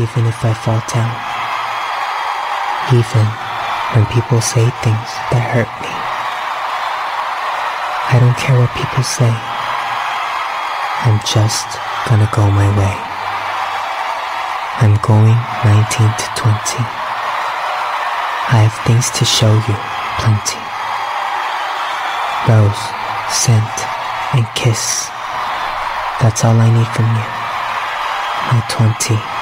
even if I fall down. Even when people say things that hurt me. I don't care what people say. I'm just gonna go my way. I'm going 19 to 20. I have things to show you, plenty. Rose, scent, and kiss. That's all I need from you. My 20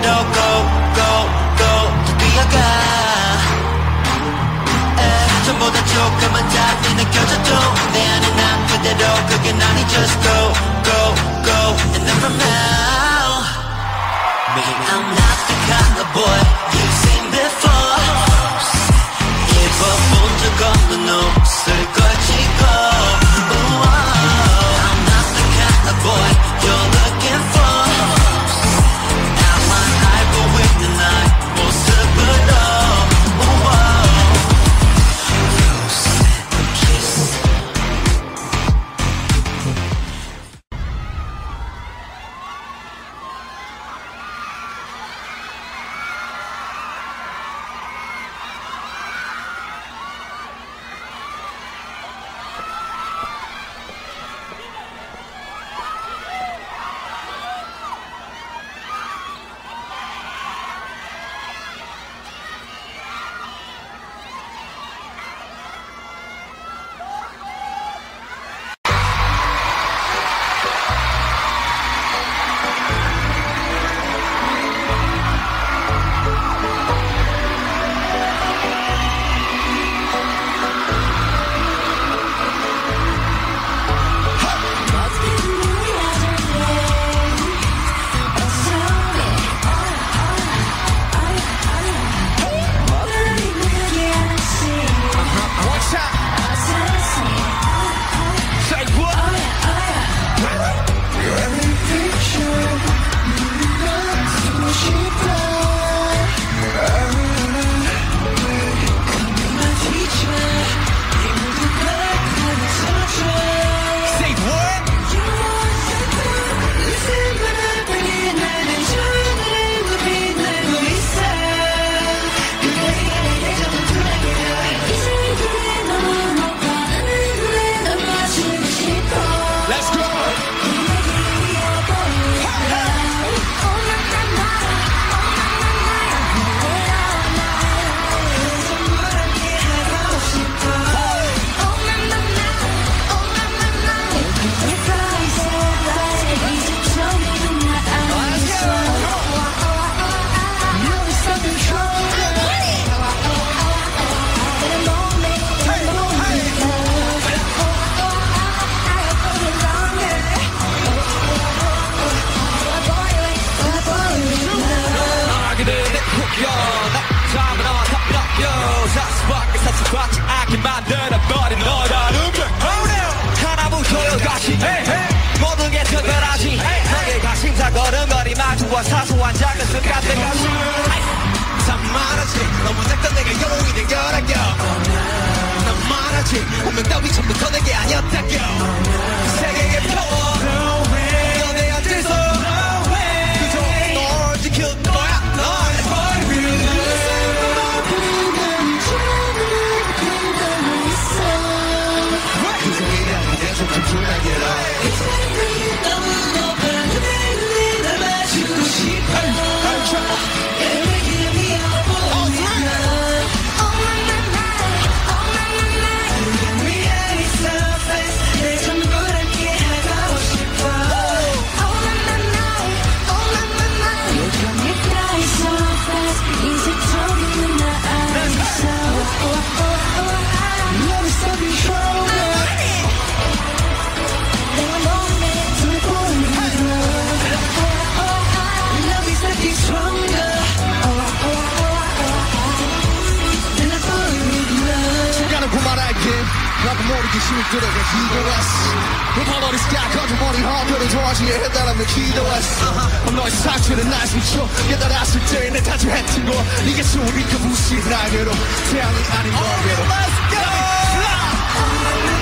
way는 앞으로 go go go 더 뛰어가 에, 전보다 조금은 답이 느껴져도 내 안에 난 그대로 그게 난이 just go go 않게 만들어버린 너라는 하나부터 열까지 모든 게 특별하지. 너의 가심사 걸음걸이 마주와 사소한 작은 순간들까지 참 많았지. 너무 작던 내가 영웅이 된 거라고 난 말하지. 운명 따위 처음부터 내게 아니었다고 모르게 힘이 들어가 기도했어. 너팔 sky 커져 머리 하늘을 도와주게 해달라며 기도했어. 너의 상처는 날 스쳐 깨달았을 때내 타주했던 거. 네가 소리 그 부신 날개로 태양이 아닌 너에게로. Let's go!